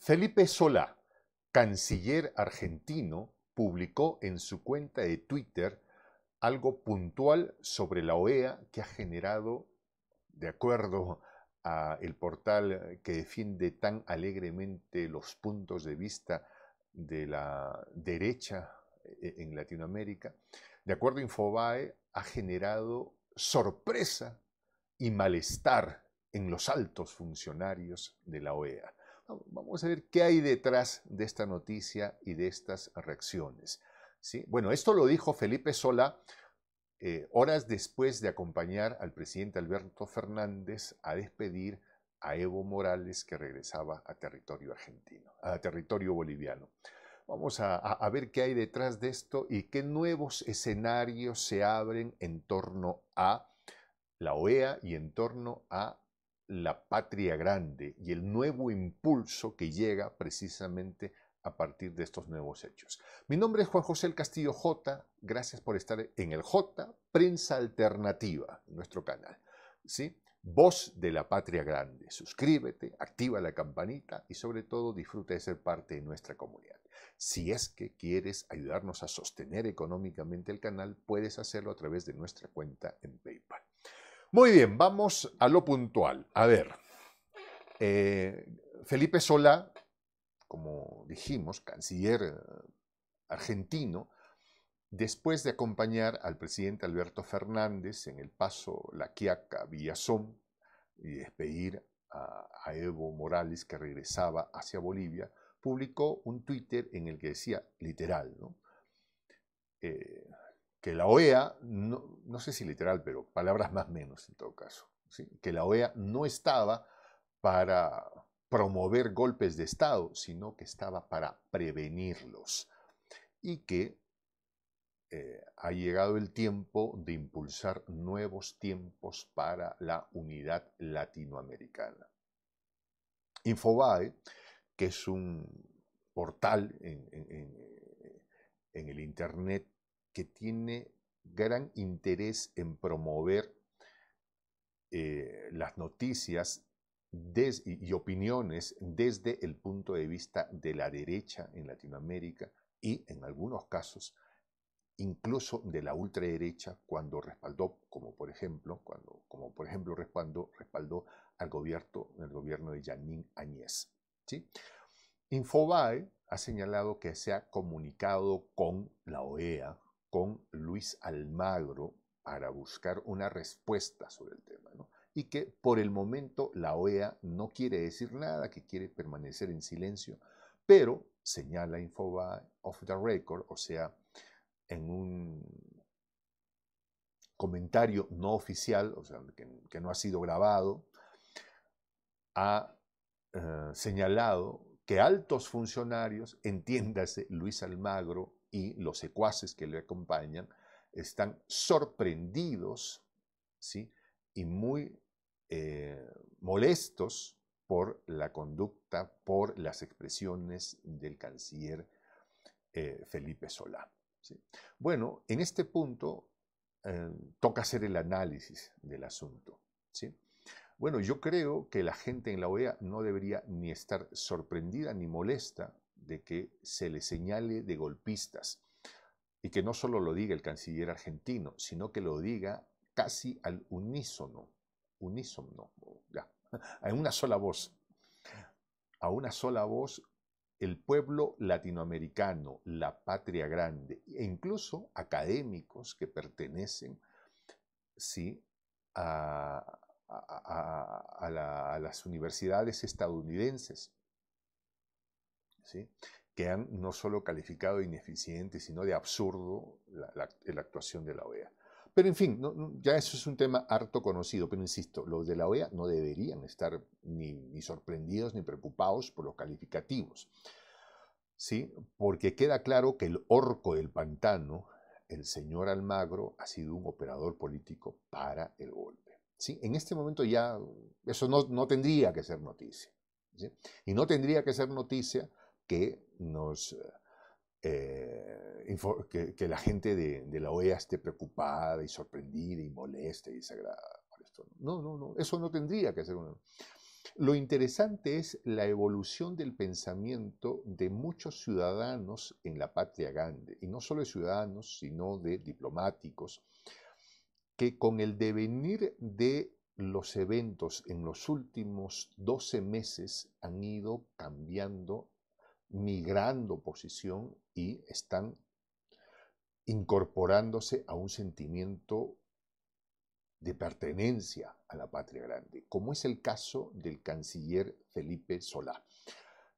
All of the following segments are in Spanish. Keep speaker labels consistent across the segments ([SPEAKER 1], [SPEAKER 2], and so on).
[SPEAKER 1] Felipe Solá, canciller argentino, publicó en su cuenta de Twitter algo puntual sobre la OEA que ha generado, de acuerdo a el portal que defiende tan alegremente los puntos de vista de la derecha eh, en Latinoamérica, de acuerdo a Infobae, ha generado sorpresa y malestar en los altos funcionarios de la OEA. Vamos a ver qué hay detrás de esta noticia y de estas reacciones. ¿sí? Bueno, esto lo dijo Felipe Sola eh, horas después de acompañar al presidente Alberto Fernández a despedir a Evo Morales que regresaba a territorio argentino, a territorio boliviano. Vamos a, ver qué hay detrás de esto y qué nuevos escenarios se abren en torno a la OEA y en torno a la patria grande y el nuevo impulso que llega precisamente a partir de estos nuevos hechos. Mi nombre es Juan José El Castillo J. Gracias por estar en el J, Prensa Alternativa, nuestro canal. ¿sí? Voz de la Patria Grande. Suscríbete, activa la campanita y sobre todo disfruta de ser parte de nuestra comunidad. Si es que quieres ayudarnos a sostener económicamente el canal, puedes hacerlo a través de nuestra cuenta en PayPal. Muy bien, vamos a lo puntual. A ver, eh, Felipe Solá, como dijimos, canciller eh, argentino, después de acompañar al presidente Alberto Fernández en el paso La Quiaca Villazón y despedir a, Evo Morales que regresaba hacia Bolivia, publicó un Twitter en el que decía literal, ¿no? Eh, que la OEA, no, no, sé si literal, pero palabras más menos en todo caso, que la OEA no estaba para promover golpes de Estado, sino que estaba para prevenirlos y que eh, ha llegado el tiempo de impulsar nuevos tiempos para la unidad latinoamericana. Infobae, que es un portal en, en el Internet que tiene gran interés en promover eh, las noticias y, opiniones desde el punto de vista de la derecha en Latinoamérica y en algunos casos incluso de la ultraderecha cuando respaldó, como por ejemplo, cuando, como por ejemplo respaldó, respaldó al gobierno, el gobierno de Yanín Añez. ¿sí? Infobae ha señalado que se ha comunicado con la OEA, con Luis Almagro para buscar una respuesta sobre el tema. Y que por el momento la OEA no quiere decir nada, que quiere permanecer en silencio, pero señala Infobae off the record, o sea, en un comentario no oficial, o sea, que, no ha sido grabado, ha eh, señalado que altos funcionarios, entiéndase Luis Almagro y los secuaces que le acompañan están sorprendidos ¿sí? y muy eh, molestos por la conducta, por las expresiones del canciller eh, Felipe Solá. Bueno, en este punto eh, toca hacer el análisis del asunto. ¿sí? Bueno, yo creo que la gente en la OEA no debería ni estar sorprendida ni molesta de que se le señale de golpistas y que no solo lo diga el canciller argentino, sino que lo diga casi al unísono, unísono, ya, a una sola voz, a una sola voz el pueblo latinoamericano, la patria grande, e incluso académicos que pertenecen ¿sí? a, a las universidades estadounidenses que han no solo calificado de ineficiente, sino de absurdo la, actuación de la OEA. Pero en fin, ya eso es un tema harto conocido, pero insisto, los de la OEA no deberían estar ni, sorprendidos ni preocupados por los calificativos, ¿sí? porque queda claro que el orco del pantano, el señor Almagro, ha sido un operador político para el golpe. ¿sí? En este momento ya eso no, no tendría que ser noticia. Y no tendría que ser noticia que nos... Eh, que, la gente de, la OEA esté preocupada y sorprendida y molesta y desagrada por esto. No, no, no, eso no tendría que ser una... Lo interesante es la evolución del pensamiento de muchos ciudadanos en la patria grande, y no solo de ciudadanos, sino de diplomáticos, que con el devenir de los eventos en los últimos 12 meses han ido cambiando, migrando posición y están incorporándose a un sentimiento de pertenencia a la patria grande, como es el caso del canciller Felipe Solá,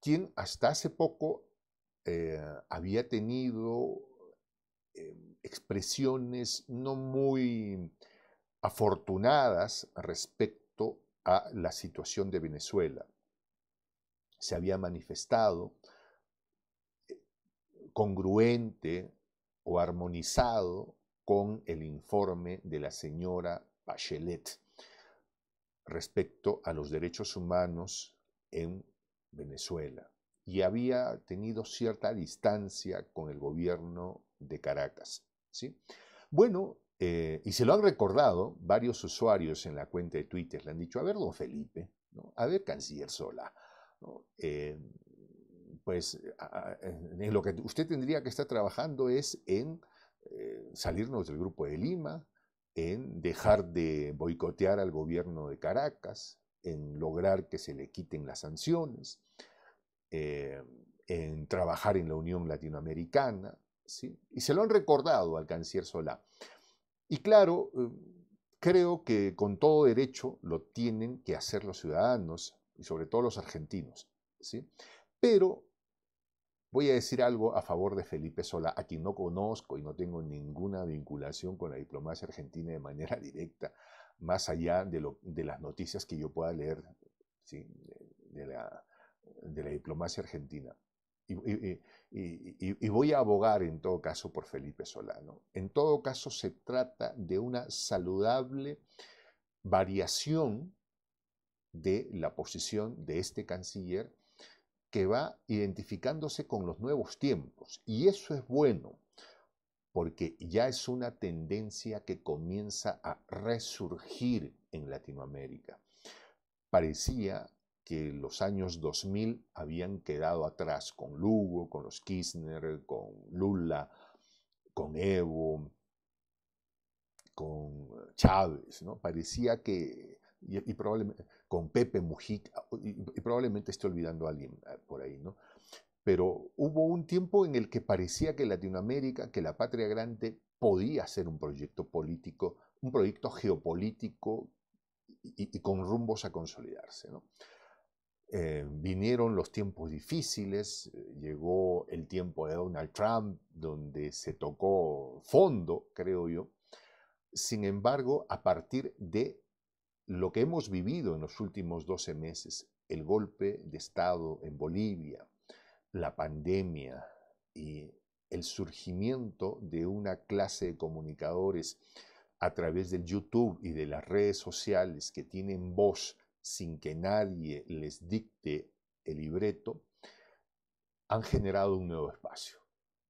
[SPEAKER 1] quien hasta hace poco eh, había tenido em, expresiones no muy afortunadas respecto a la situación de Venezuela. Se había manifestado congruente o armonizado con el informe de la señora Bachelet respecto a los derechos humanos en Venezuela y había tenido cierta distancia con el gobierno de Caracas. ¿sí? Bueno, eh, y se lo han recordado varios usuarios en la cuenta de Twitter, le han dicho, a ver, don Felipe, a ver, canciller Sola, eh, pues en lo que usted tendría que estar trabajando es en eh, salirnos del Grupo de Lima, en dejar de boicotear al gobierno de Caracas, en lograr que se le quiten las sanciones, en trabajar en la Unión Latinoamericana, ¿sí? y se lo han recordado al canciller Solá. Y claro, eh, creo que con todo derecho lo tienen que hacer los ciudadanos y sobre todo los argentinos. ¿sí? Pero voy a decir algo a favor de Felipe Sola, a quien no conozco y no tengo ninguna vinculación con la diplomacia argentina de manera directa, más allá de, las noticias que yo pueda leer de, la, diplomacia argentina. Y, voy a abogar en todo caso por Felipe Solano. En todo caso se trata de una saludable variación de la posición de este canciller que va identificándose con los nuevos tiempos. Y eso es bueno, porque ya es una tendencia que comienza a resurgir en Latinoamérica. Parecía que los años 2000 habían quedado atrás con Lugo, con los Kirchner, con Lula, con Evo, con Chávez, ¿no? Parecía que, y, probablemente, con Pepe Mujica, y, probablemente esté olvidando a alguien ah, por ahí, ¿no? Pero hubo un tiempo en el que parecía que Latinoamérica, que la patria grande, podía ser un proyecto político, un proyecto geopolítico y, y con rumbos a consolidarse, ¿no? Eh, vinieron los tiempos difíciles, eh, llegó el tiempo de Donald Trump, donde se tocó fondo, creo yo. Sin embargo, a partir de lo que hemos vivido en los últimos 12 meses, el golpe de Estado en Bolivia, la pandemia y el surgimiento de una clase de comunicadores a través del YouTube y de las redes sociales que tienen voz sin que nadie les dicte el libreto, han generado un nuevo espacio.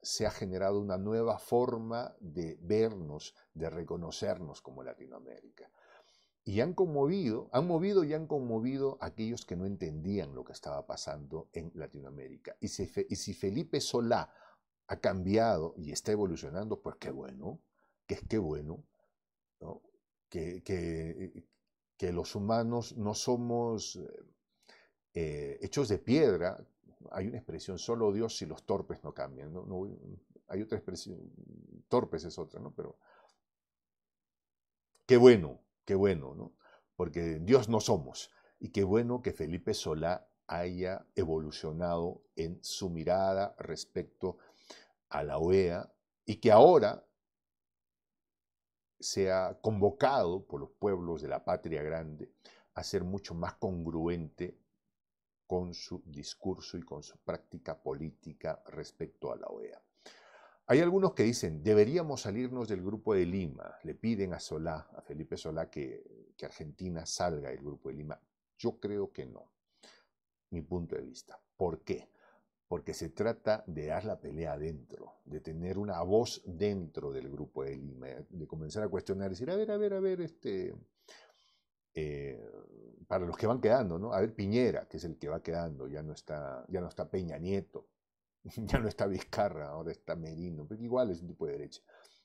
[SPEAKER 1] Se ha generado una nueva forma de vernos, de reconocernos como Latinoamérica. Y han conmovido, han movido y han conmovido a aquellos que no entendían lo que estaba pasando en Latinoamérica. Y si, Felipe Solá ha cambiado y está evolucionando, pues qué bueno, que es qué bueno, que, los humanos no somos eh, hechos de piedra. Hay una expresión, solo Dios si los torpes no cambian. hay otra expresión, torpes es otra, ¿no? Pero qué bueno, qué bueno, ¿no? Porque Dios no somos. Y qué bueno que Felipe Solá haya evolucionado en su mirada respecto a la OEA y que ahora sea convocado por los pueblos de la patria grande a ser mucho más congruente con su discurso y con su práctica política respecto a la OEA. Hay algunos que dicen, deberíamos salirnos del grupo de Lima, le piden a Solá, a Felipe Solá, que, Argentina salga del grupo de Lima. Yo creo que no, mi punto de vista. ¿Por qué? porque se trata de dar la pelea dentro, de tener una voz dentro del grupo de Lima, de comenzar a cuestionar, decir, a ver, a ver, a ver, este, eh, para los que van quedando, ¿no? A ver, Piñera, que es el que va quedando, ya no está, ya no está Peña Nieto, ya no está Vizcarra, ahora está Merino, porque igual es un tipo de derecha.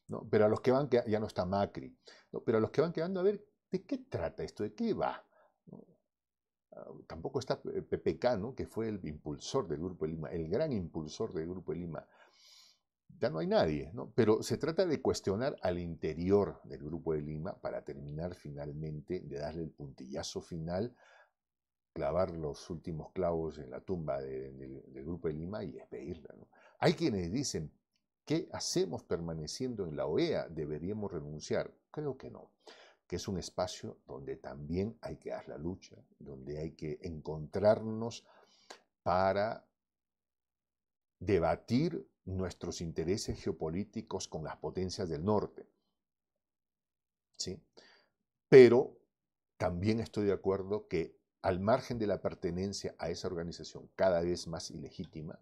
[SPEAKER 1] ¿no? Pero a los que van ya no está Macri, pero a los que van quedando, a ver, ¿de qué trata esto? ¿De qué va? Ah, tampoco está PPK, ¿no? que fue el impulsor del Grupo de Lima, el gran impulsor del Grupo de Lima. Ya no hay nadie, ¿no? pero se trata de cuestionar al interior del Grupo de Lima para terminar finalmente de darle el puntillazo final, clavar los últimos clavos en la tumba del Grupo de Lima y despedirla. Hay quienes dicen, ¿qué hacemos permaneciendo en la OEA? ¿Deberíamos renunciar? Creo que no que es un espacio donde también hay que dar la lucha, donde hay que encontrarnos para debatir nuestros intereses geopolíticos con las potencias del norte. ¿Sí? Pero también estoy de acuerdo que al margen de la pertenencia a esa organización cada vez más ilegítima,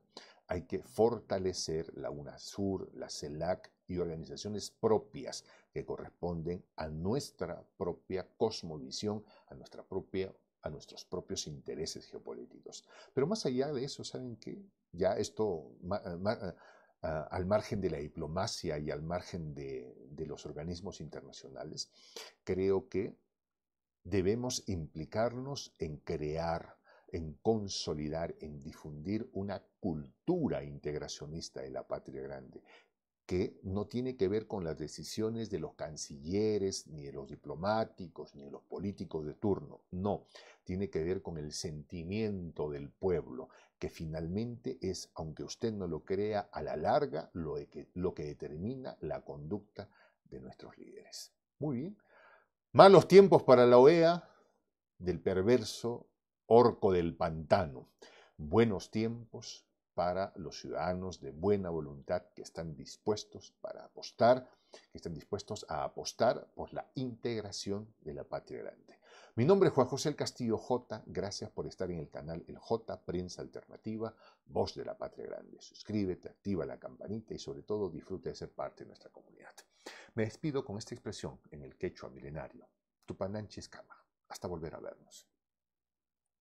[SPEAKER 1] hay que fortalecer la UNASUR, la CELAC y organizaciones propias que corresponden a nuestra propia cosmovisión, a, nuestra propia, a nuestros propios intereses geopolíticos. Pero más allá de eso, ¿saben qué? Ya esto, eh, eh, al margen de la diplomacia y al margen de, de los organismos internacionales, creo que debemos implicarnos en crear en consolidar, en difundir una cultura integracionista de la patria grande, que no tiene que ver con las decisiones de los cancilleres, ni de los diplomáticos, ni de los políticos de turno. No, tiene que ver con el sentimiento del pueblo, que finalmente es, aunque usted no lo crea, a la larga lo que, lo que determina la conducta de nuestros líderes. Muy bien. Malos tiempos para la OEA del perverso orco del pantano. Buenos tiempos para los ciudadanos de buena voluntad que están dispuestos para apostar, que están dispuestos a apostar por la integración de la patria grande. Mi nombre es Juan José El Castillo J. Gracias por estar en el canal El J Prensa Alternativa, Voz de la Patria Grande. Suscríbete, activa la campanita y sobre todo disfruta de ser parte de nuestra comunidad. Me despido con esta expresión en el quechua milenario. Tupananchis. Hasta volver a vernos.